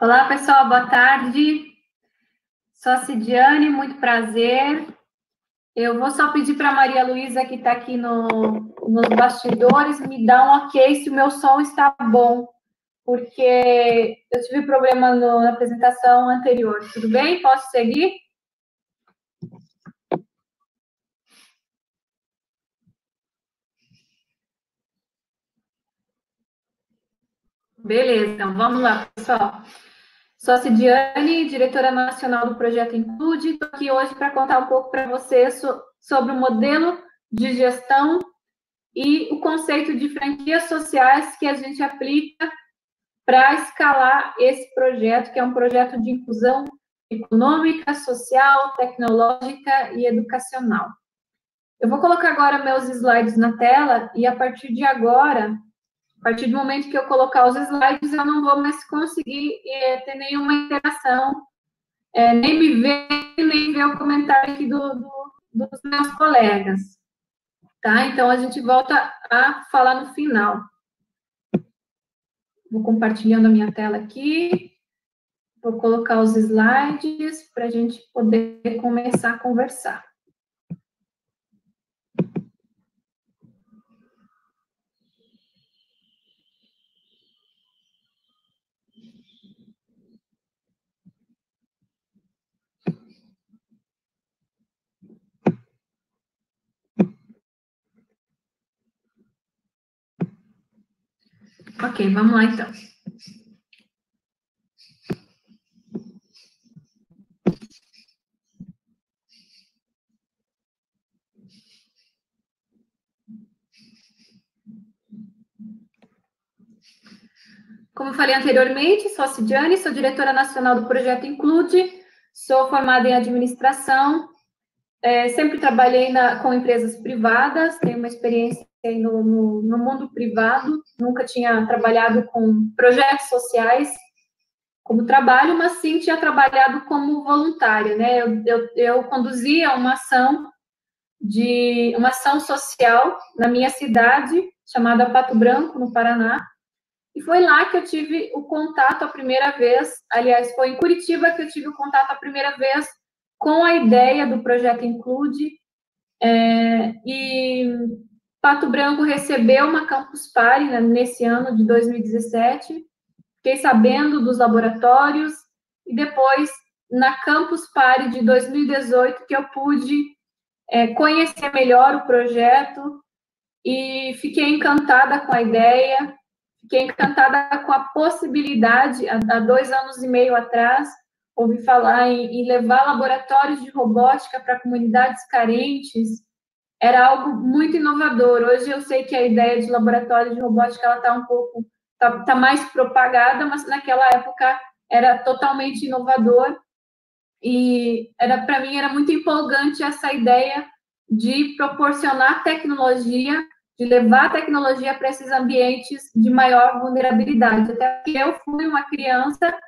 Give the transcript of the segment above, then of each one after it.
Olá, pessoal, boa tarde. Sou a Cidiane, muito prazer. Eu vou só pedir para a Maria Luísa, que está aqui no, nos bastidores, me dar um ok se o meu som está bom, porque eu tive problema no, na apresentação anterior. Tudo bem? Posso seguir? Beleza, então vamos lá, pessoal. Sou a Cidiane, diretora nacional do Projeto Include. Estou aqui hoje para contar um pouco para vocês sobre o modelo de gestão e o conceito de franquias sociais que a gente aplica para escalar esse projeto, que é um projeto de inclusão econômica, social, tecnológica e educacional. Eu vou colocar agora meus slides na tela e a partir de agora a partir do momento que eu colocar os slides, eu não vou mais conseguir é, ter nenhuma interação, é, nem me ver, nem ver o comentário aqui do, do, dos meus colegas. Tá? Então, a gente volta a falar no final. Vou compartilhando a minha tela aqui. Vou colocar os slides para a gente poder começar a conversar. Ok, vamos lá então. Como falei anteriormente, sou a Cidiane, sou diretora nacional do projeto Include, sou formada em administração, é, sempre trabalhei na, com empresas privadas, tenho uma experiência no, no, no, mundo privado, nunca tinha trabalhado com projetos sociais como trabalho, mas sim tinha trabalhado como voluntária, né? Eu, eu, eu conduzia uma ação de uma ação social na minha cidade, chamada Pato Branco, no Paraná, e foi lá que eu tive o contato a primeira vez, aliás, foi em Curitiba que eu tive o contato a primeira vez com a ideia do projeto Include, é, e Pato Branco recebeu uma Campus Party né, nesse ano de 2017. Fiquei sabendo dos laboratórios e depois na Campus Party de 2018 que eu pude é, conhecer melhor o projeto e fiquei encantada com a ideia, fiquei encantada com a possibilidade, há dois anos e meio atrás, ouvi falar em, em levar laboratórios de robótica para comunidades carentes, era algo muito inovador. Hoje eu sei que a ideia de laboratório de robótica ela está um pouco tá, tá, mais propagada, mas naquela época era totalmente inovador e era para mim era muito empolgante essa ideia de proporcionar tecnologia, de levar tecnologia para esses ambientes de maior vulnerabilidade. Até porque eu fui uma criança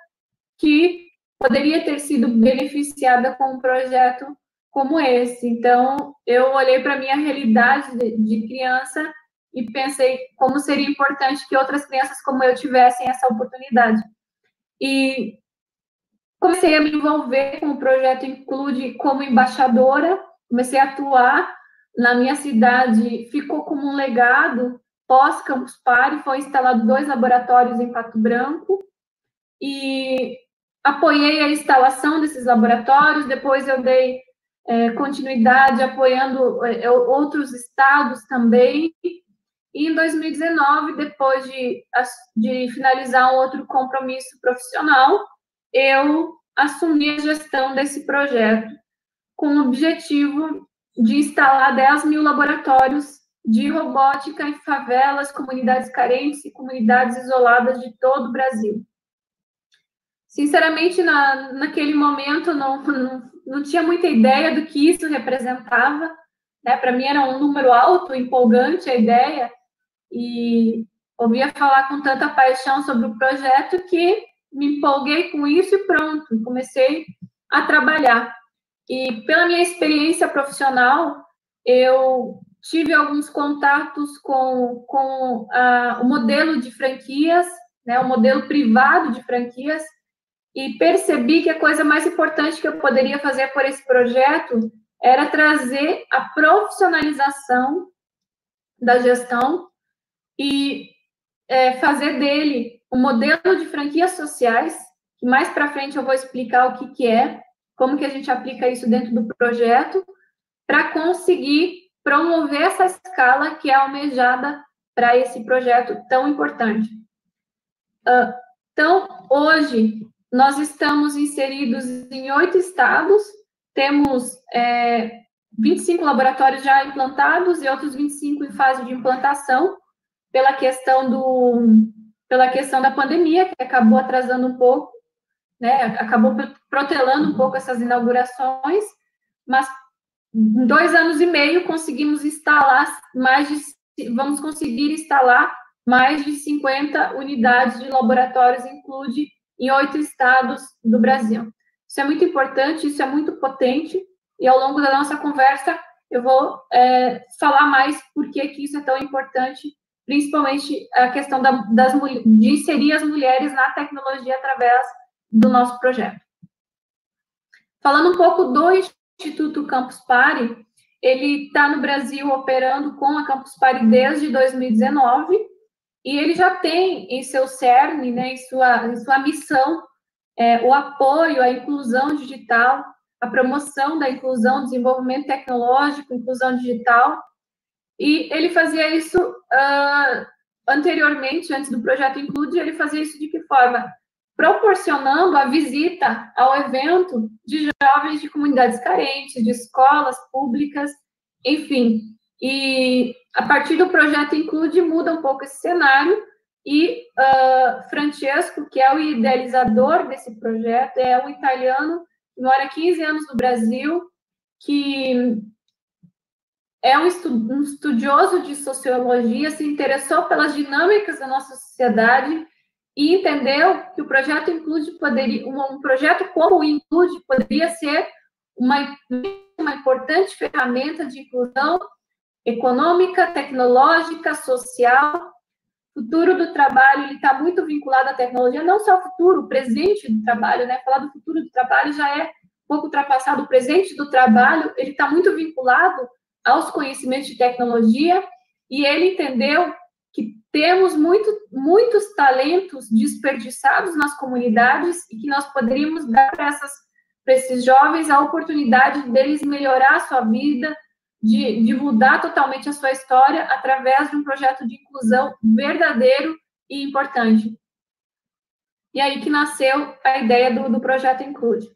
que poderia ter sido beneficiada com um projeto como esse. Então, eu olhei para a minha realidade de, de, criança e pensei como seria importante que outras crianças como eu tivessem essa oportunidade. E comecei a me envolver com o projeto Include como embaixadora, comecei a atuar na minha cidade, ficou como um legado pós Campus Party, foi instalado dois laboratórios em Pato Branco, e apoiei a instalação desses laboratórios, depois eu dei é, continuidade apoiando é, outros estados também. E em 2019, depois de, de finalizar um outro compromisso profissional, eu assumi a gestão desse projeto, com o objetivo de instalar 10 mil laboratórios de robótica em favelas, comunidades carentes e comunidades isoladas de todo o Brasil. Sinceramente, na, naquele momento, não, não, não tinha muita ideia do que isso representava. Né? Para mim, era um número alto, empolgante a ideia, e ouvia falar com tanta paixão sobre o projeto que me empolguei com isso e pronto, comecei a trabalhar. E pela minha experiência profissional, eu tive alguns contatos com, com o modelo de franquias, né, o modelo privado de franquias, e percebi que a coisa mais importante que eu poderia fazer por esse projeto era trazer a profissionalização da gestão e é, fazer dele um modelo de franquias sociais, que mais para frente eu vou explicar o que, que é, como que a gente aplica isso dentro do projeto, para conseguir promover essa escala que é almejada para esse projeto tão importante. Uh, então, hoje, nós estamos inseridos em oito estados, temos é, 25 laboratórios já implantados e outros 25 em fase de implantação, pela questão do pela questão da pandemia, que acabou atrasando um pouco, né, acabou protelando um pouco essas inaugurações, mas em dois anos e meio conseguimos instalar mais de, vamos conseguir instalar mais de 50 unidades de laboratórios, include em oito estados do Brasil. Isso é muito importante, isso é muito potente, e ao longo da nossa conversa eu vou é, falar mais por que, isso é tão importante principalmente a questão da, das, de inserir as mulheres na tecnologia através do nosso projeto. Falando um pouco do Instituto Campus Party, ele está no Brasil operando com a Campus Party desde 2019 e ele já tem em seu cerne, né, em sua, em sua missão, é, o apoio à inclusão digital, a promoção da inclusão, desenvolvimento tecnológico, inclusão digital e ele fazia isso uh, anteriormente, antes do projeto Include, ele fazia isso de que forma? Proporcionando a visita ao evento de jovens de comunidades carentes, de escolas públicas, enfim. E a partir do projeto Include, muda um pouco esse cenário, e uh, Francesco, que é o idealizador desse projeto, é um italiano mora há 15 anos no Brasil, que é um, estudioso de sociologia, se interessou pelas dinâmicas da nossa sociedade e entendeu que o projeto Include poderia, um, projeto como o Include poderia ser uma, uma importante ferramenta de inclusão econômica, tecnológica, social. O futuro do trabalho está muito vinculado à tecnologia, não só o futuro, o presente do trabalho, né? Falar do futuro do trabalho já é um pouco ultrapassado. O presente do trabalho ele está muito vinculado aos conhecimentos de tecnologia e ele entendeu que temos muito, muitos talentos desperdiçados nas comunidades e que nós poderíamos dar para, essas, para esses jovens a oportunidade deles melhorar a sua vida, de, de mudar totalmente a sua história através de um projeto de inclusão verdadeiro e importante. E aí que nasceu a ideia do, do projeto Include.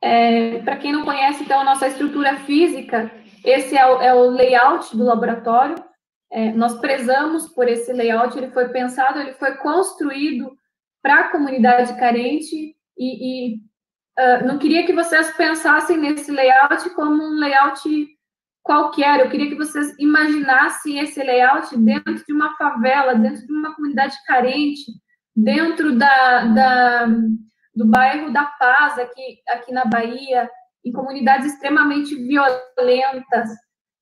É, Para quem não conhece, então, a nossa estrutura física, esse é o, é o layout do laboratório. É, nós prezamos por esse layout, ele foi pensado, ele foi construído para a comunidade carente e, e uh, não queria que vocês pensassem nesse layout como um layout qualquer, eu queria que vocês imaginassem esse layout dentro de uma favela, dentro de uma comunidade carente, dentro da, da do bairro da Paz, aqui, aqui na Bahia, em comunidades extremamente violentas.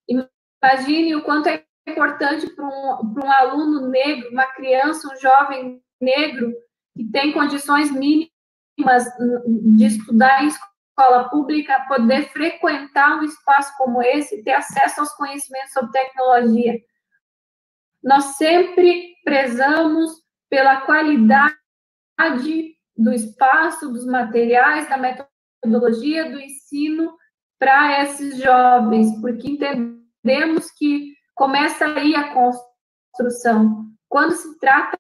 Imagine o quanto é importante para um, para um aluno negro, uma criança, um jovem negro, que tem condições mínimas de estudar em escola pública, poder frequentar um espaço como esse, ter acesso aos conhecimentos sobre tecnologia. Nós sempre prezamos pela qualidade do espaço, dos materiais, da metodologia do ensino para esses jovens, porque entendemos que começa aí a construção. Quando se trata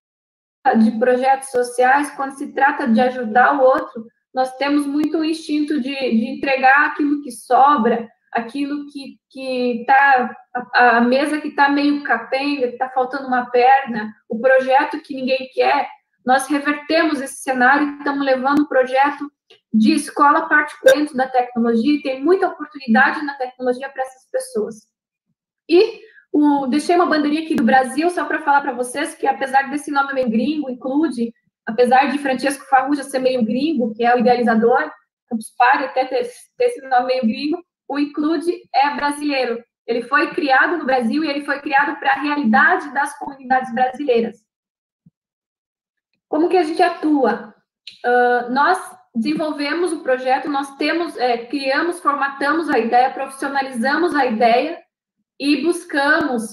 de projetos sociais, quando se trata de ajudar o outro, nós temos muito o instinto de, de entregar aquilo que sobra, aquilo que está, a, a mesa que está meio capenga, que está faltando uma perna, o projeto que ninguém quer, nós revertemos esse cenário e estamos levando um projeto de escola particular dentro da tecnologia e tem muita oportunidade na tecnologia para essas pessoas. E o, deixei uma bandeirinha aqui do Brasil só para falar para vocês que, apesar desse nome meio gringo, include, apesar de Francesco Farrugia ser meio gringo, que é o idealizador, Campus Party até ter, ter esse nome meio gringo, o Include é brasileiro. Ele foi criado no Brasil e ele foi criado para a realidade das comunidades brasileiras. Como que a gente atua? Uh, nós desenvolvemos o projeto, nós temos, é, criamos, formatamos a ideia, profissionalizamos a ideia e buscamos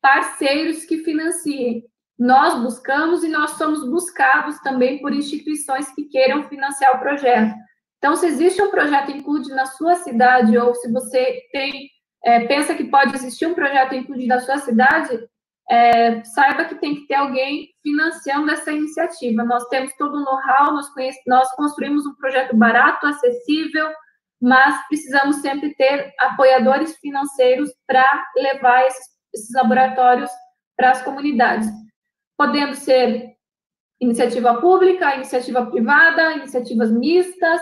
parceiros que financiem. Nós buscamos e nós somos buscados também por instituições que queiram financiar o projeto. Então, se existe um projeto Include na sua cidade, ou se você tem, é, pensa que pode existir um projeto Include na sua cidade, é, saiba que tem que ter alguém financiando essa iniciativa. Nós temos todo o know-how, nós, nós construímos um projeto barato, acessível, mas precisamos sempre ter apoiadores financeiros para levar esses, esses laboratórios para as comunidades podendo ser iniciativa pública, iniciativa privada, iniciativas mistas,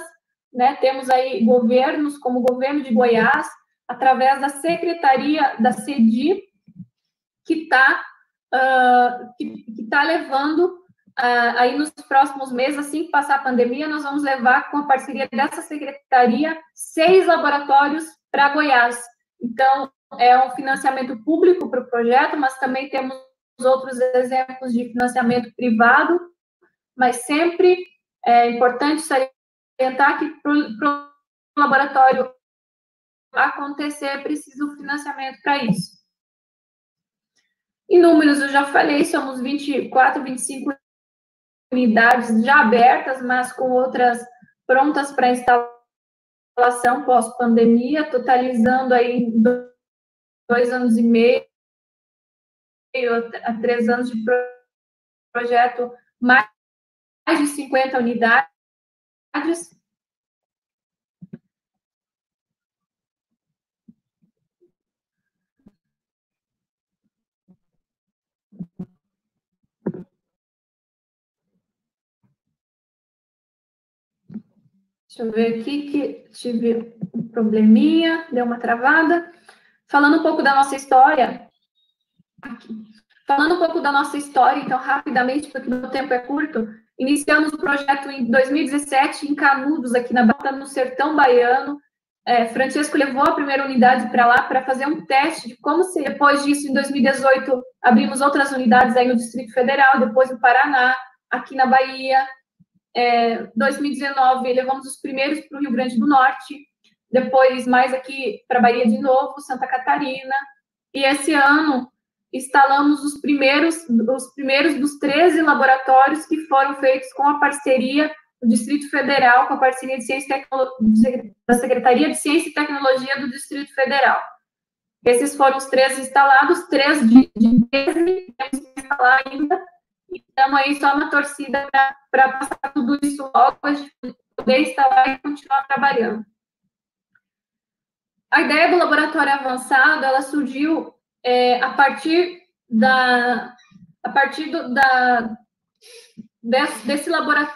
né? Temos aí governos, como o governo de Goiás, através da secretaria da CEDI, que está uh, que, que tá levando uh, aí nos próximos meses, assim que passar a pandemia, nós vamos levar com a parceria dessa secretaria seis laboratórios para Goiás. Então, é um financiamento público para o projeto, mas também temos outros exemplos de financiamento privado, mas sempre é importante salientar que para o laboratório acontecer, é preciso um financiamento para isso. Em números, eu já falei, somos 24, 25 unidades já abertas, mas com outras prontas para instalação pós-pandemia, totalizando aí dois anos e meio três anos de projeto, mais de 50 unidades. Deixa eu ver aqui que tive um probleminha, deu uma travada. Falando um pouco da nossa história, Aqui. Falando um pouco da nossa história, então, rapidamente, porque o tempo é curto, iniciamos o projeto em 2017 em Canudos, aqui na Bata, no sertão baiano. É, Francesco levou a primeira unidade para lá para fazer um teste de como se, depois disso, em 2018, abrimos outras unidades aí no Distrito Federal, depois no Paraná, aqui na Bahia. É, 2019, levamos os primeiros para o Rio Grande do Norte, depois mais aqui para Bahia de novo, Santa Catarina. E esse ano, instalamos os primeiros, os primeiros dos 13 laboratórios que foram feitos com a parceria do Distrito Federal, com a parceria de Ciência da Secretaria de Ciência e Tecnologia do Distrito Federal. Esses foram os três instalados, três de, de 13, temos que instalar ainda, estamos aí só na torcida para passar tudo isso logo, a gente poder instalar e continuar trabalhando. A ideia do laboratório avançado, ela surgiu é, a partir da a partir do, da desse, desse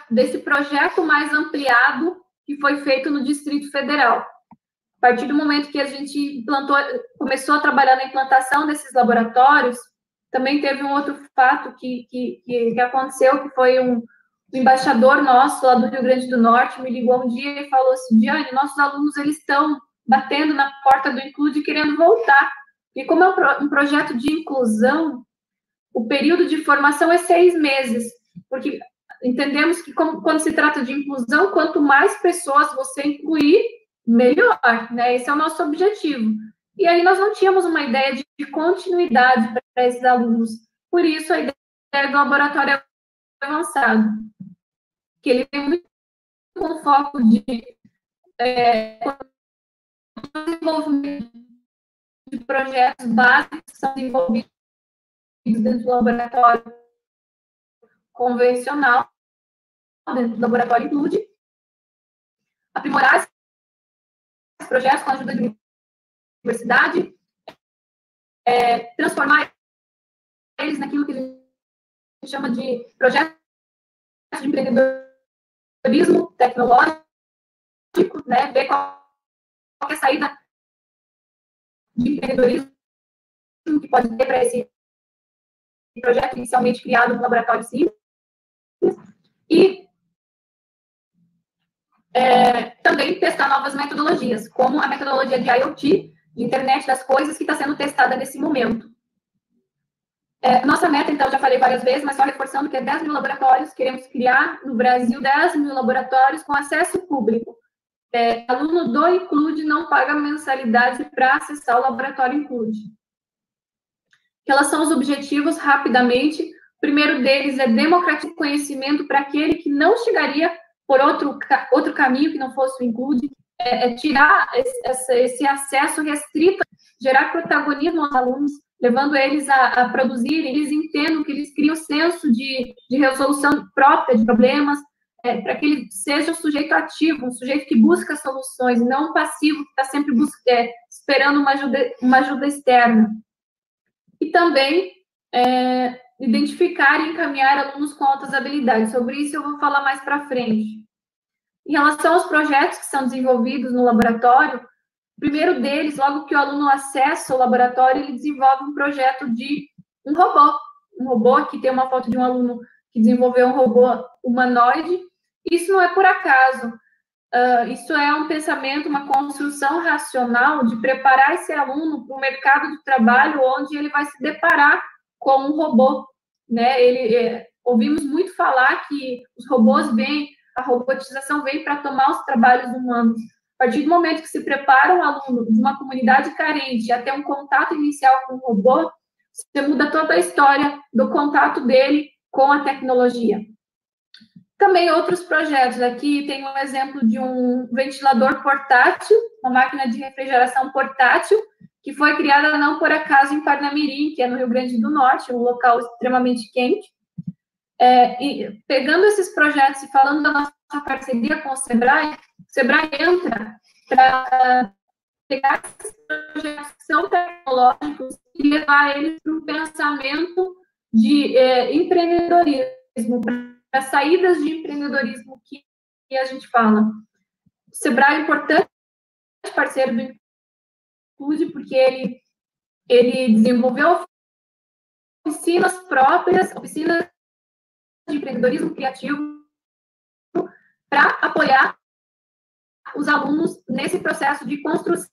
desse projeto mais ampliado que foi feito no Distrito Federal. A partir do momento que a gente implantou, começou a trabalhar na implantação desses laboratórios, também teve um outro fato que, que, que aconteceu, que foi um, um embaixador nosso lá do Rio Grande do Norte me ligou um dia e falou assim, Diane, nossos alunos eles estão batendo na porta do Include querendo voltar. E como é um projeto de inclusão, o período de formação é seis meses, porque entendemos que como, quando se trata de inclusão, quanto mais pessoas você incluir, melhor, né? Esse é o nosso objetivo. E aí nós não tínhamos uma ideia de, de continuidade para esses alunos. Por isso a ideia do laboratório avançado, que ele tem muito com foco de é, desenvolvimento de projetos básicos que são desenvolvidos dentro do laboratório convencional, dentro do laboratório Include, aprimorar esses projetos com a ajuda da universidade, é, transformar eles naquilo que a gente chama de projetos de empreendedorismo tecnológico, né, ver qual, é a saída de empreendedorismo que pode ter para esse projeto inicialmente criado no Laboratório Simples. e é, também testar novas metodologias, como a metodologia de IoT, internet das coisas, que está sendo testada nesse momento. É, nossa meta, então, já falei várias vezes, mas só reforçando que é 10 mil laboratórios, queremos criar no Brasil 10 mil laboratórios com acesso público. É, aluno do Include não paga mensalidade para acessar o laboratório Include. Em relação aos objetivos, rapidamente, o primeiro deles é democratizar conhecimento para aquele que não chegaria por outro, outro caminho que não fosse o Include, é, é tirar esse, esse, acesso restrito, gerar protagonismo aos alunos, levando eles a, a produzir, eles entendam que eles criam senso de, de resolução própria de problemas, é, para que ele seja um sujeito ativo, um sujeito que busca soluções, não um passivo que está sempre é, esperando uma ajuda, uma ajuda externa. E também é, identificar e encaminhar alunos com altas habilidades. Sobre isso eu vou falar mais para frente. Em relação aos projetos que são desenvolvidos no laboratório, o primeiro deles, logo que o aluno acessa o laboratório, ele desenvolve um projeto de um robô. Um robô, aqui tem uma foto de um aluno que desenvolveu um robô humanoide. Isso não é por acaso. Uh, isso é um pensamento, uma construção racional de preparar esse aluno para o mercado de trabalho onde ele vai se deparar com um robô. Né? Ele, é, ouvimos muito falar que os robôs vêm, a robotização vem para tomar os trabalhos humanos. A partir do momento que se prepara um aluno de uma comunidade carente a ter um contato inicial com o robô, você muda toda a história do contato dele com a tecnologia. Também outros projetos. Aqui tem um exemplo de um ventilador portátil, uma máquina de refrigeração portátil, que foi criada não por acaso em Parnamirim, que é no Rio Grande do Norte, um local extremamente quente. É, e pegando esses projetos e falando da nossa parceria com o Sebrae, o Sebrae entra para pegar esses projetos que são tecnológicos e levar eles para um pensamento de é, empreendedorismo, para saídas de empreendedorismo que, que a gente fala. O Sebrae é importante parceiro do Include, porque ele, ele desenvolveu oficinas próprias, oficinas de empreendedorismo criativo para apoiar os alunos nesse processo de construção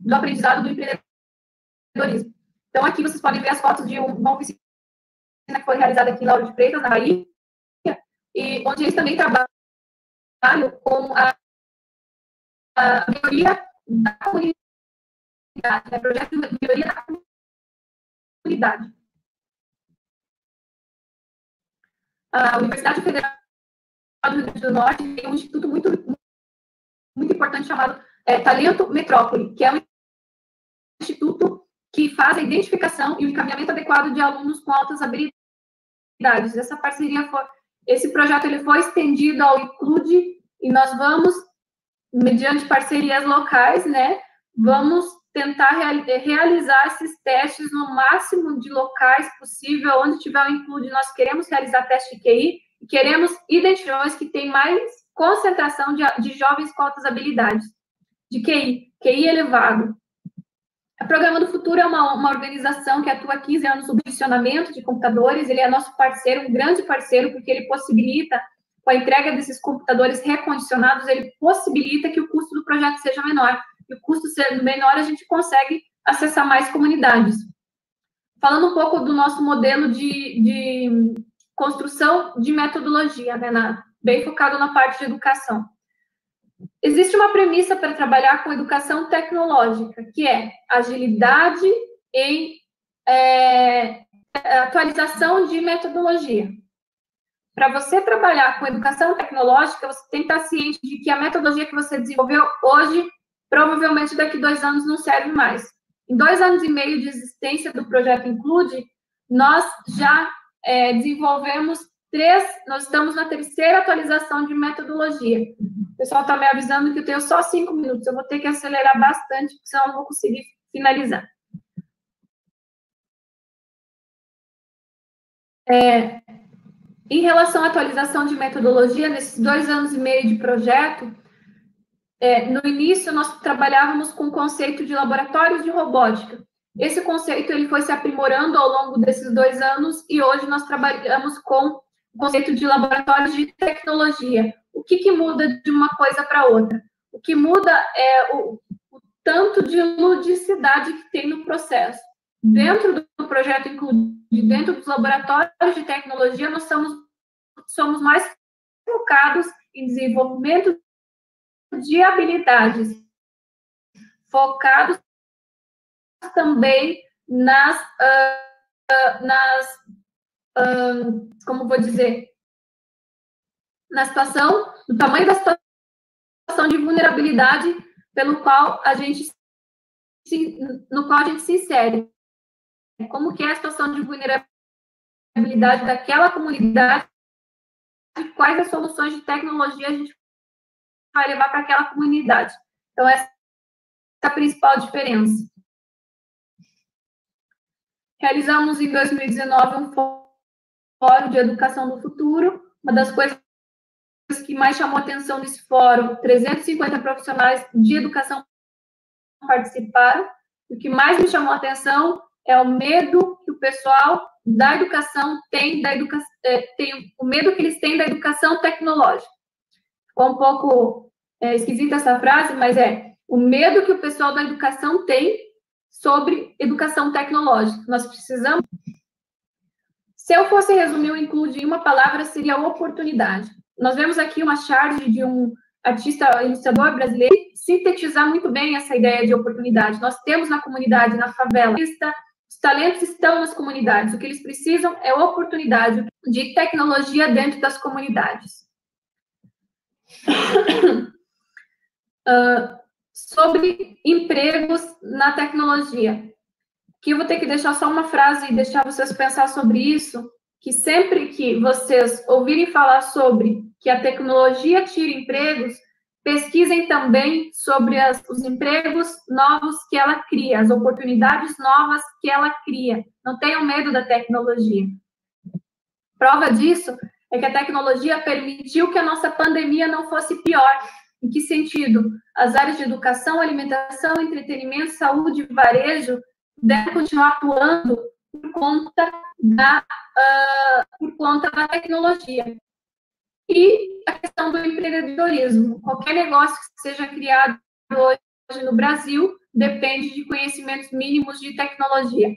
do aprendizado do empreendedorismo. Então, aqui vocês podem ver as fotos de uma oficina que foi realizada aqui em Lauro de Freitas, na Bahia, e onde eles também trabalham com a, a melhoria da comunidade, né? projeto de melhoria da comunidade. A Universidade Federal do Rio Grande do Norte tem um instituto muito, muito importante chamado é, Talento Metrópole, que é um instituto que faz a identificação e o encaminhamento adequado de alunos com altas habilidades. Essa parceria foi, esse projeto ele foi estendido ao Include e nós vamos, mediante parcerias locais, né, vamos tentar realizar esses testes no máximo de locais possível, onde tiver o Include, nós queremos realizar teste de QI e queremos identificar que tem mais concentração de, de jovens com altas habilidades, de QI, QI elevado. O Programa do Futuro é uma, uma organização que atua há 15 anos no funcionamento de computadores, ele é nosso parceiro, um grande parceiro, porque ele possibilita, com a entrega desses computadores recondicionados, ele possibilita que o custo do projeto seja menor. E o custo sendo menor, a gente consegue acessar mais comunidades. Falando um pouco do nosso modelo de, de construção de metodologia, né, bem focado na parte de educação. Existe uma premissa para trabalhar com educação tecnológica, que é agilidade em é, atualização de metodologia. Para você trabalhar com educação tecnológica, você tem que estar ciente de que a metodologia que você desenvolveu hoje, provavelmente daqui dois anos não serve mais. Em dois anos e meio de existência do projeto Include, nós já é, desenvolvemos três, nós estamos na terceira atualização de metodologia. O pessoal está me avisando que eu tenho só cinco minutos, eu vou ter que acelerar bastante, senão eu não vou conseguir finalizar. É, em relação à atualização de metodologia, nesses dois anos e meio de projeto, é, no início nós trabalhávamos com o conceito de laboratórios de robótica. Esse conceito ele foi se aprimorando ao longo desses dois anos e hoje nós trabalhamos com o conceito de laboratórios de tecnologia. O que, que muda de uma coisa para outra? O que muda é o, o, tanto de ludicidade que tem no processo. Dentro do projeto Include, dentro dos laboratórios de tecnologia, nós somos, somos mais focados em desenvolvimento de habilidades, focados também nas, uh, nas uh, como vou dizer, na situação, no tamanho da situação de vulnerabilidade pelo qual a gente se, no qual a gente se insere. Como que é a situação de vulnerabilidade daquela comunidade quais as soluções de tecnologia a gente vai levar para aquela comunidade. Então, essa é a principal diferença. Realizamos em 2019 um fórum de educação do futuro. Uma das coisas que mais chamou atenção nesse fórum, 350 profissionais de educação participaram. O que mais me chamou atenção é o medo que o pessoal da educação tem da educação é, tem o medo que eles têm da educação tecnológica. Ficou um pouco é, esquisita essa frase, mas é o medo que o pessoal da educação tem sobre educação tecnológica. Nós precisamos. Se eu fosse resumir o Include em uma palavra, seria oportunidade. Nós vemos aqui uma charge de um artista ilustrador brasileiro sintetizar muito bem essa ideia de oportunidade. Nós temos na comunidade, na favela, os talentos estão nas comunidades. O que eles precisam é oportunidade de tecnologia dentro das comunidades. Uh, sobre empregos na tecnologia. Que eu vou ter que deixar só uma frase e deixar vocês pensar sobre isso, que sempre que vocês ouvirem falar sobre que a tecnologia tira empregos, pesquisem também sobre as, os empregos novos que ela cria, as oportunidades novas que ela cria. Não tenham medo da tecnologia. Prova disso é que a tecnologia permitiu que a nossa pandemia não fosse pior. Em que sentido? As áreas de educação, alimentação, entretenimento, saúde e varejo devem continuar atuando por conta da, uh, por conta da tecnologia. E a questão do empreendedorismo. Qualquer negócio que seja criado hoje no Brasil depende de conhecimentos mínimos de tecnologia.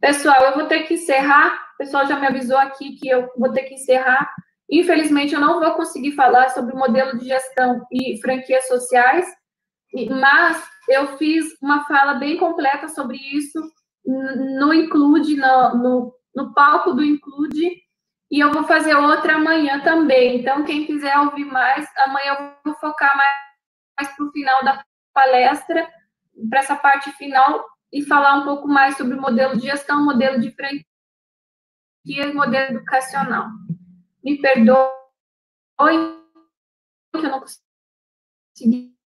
Pessoal, eu vou ter que encerrar. O pessoal já me avisou aqui que eu vou ter que encerrar. Infelizmente, eu não vou conseguir falar sobre o modelo de gestão e franquias sociais, mas eu fiz uma fala bem completa sobre isso no Include, no, no, no palco do Include, e eu vou fazer outra amanhã também. Então, quem quiser ouvir mais, amanhã eu vou focar mais, mais para o final da palestra, para essa parte final, e falar um pouco mais sobre o modelo de gestão, modelo de franquia e modelo educacional. Me perdoe que eu não consegui